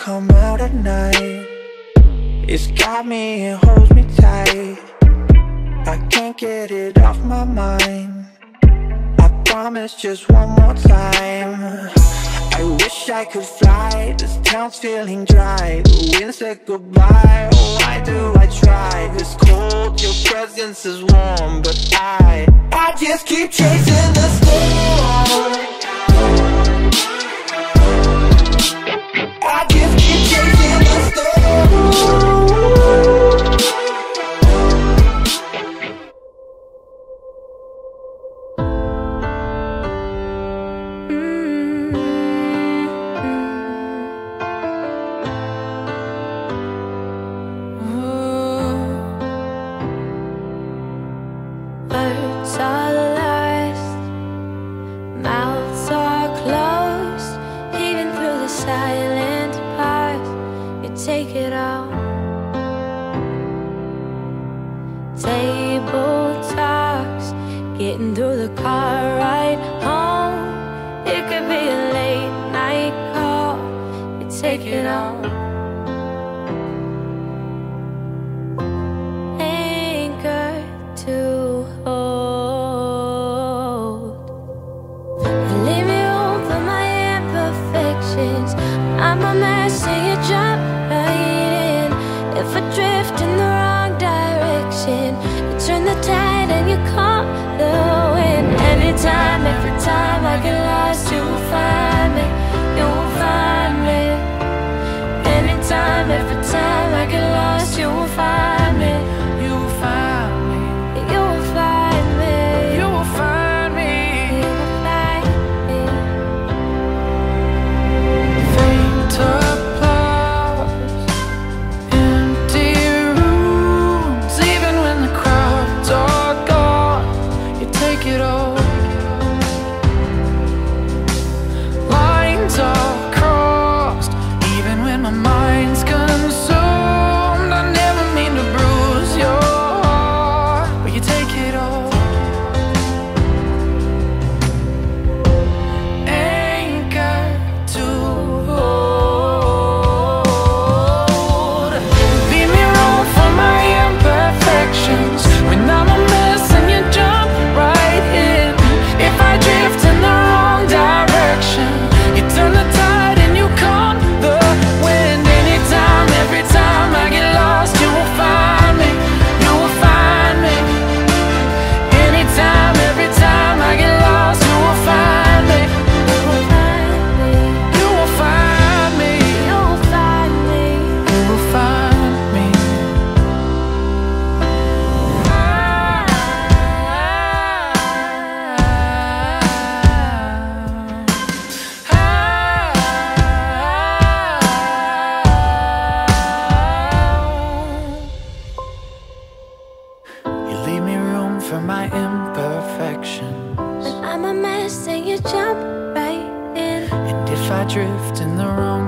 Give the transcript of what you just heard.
come out at night. It's got me and holds me tight. I can't get it off my mind. I promise just one more time. I wish I could fly, this town's feeling dry. The wind said goodbye, oh why do I try? It's cold, your presence is warm, but I I just keep chasing the storm. Silent parts, you take it all. Table talks, getting through the car ride home. It could be a late night call, you take it all. For my imperfections. I'm a mess and you jump right in. And if I drift in the wrong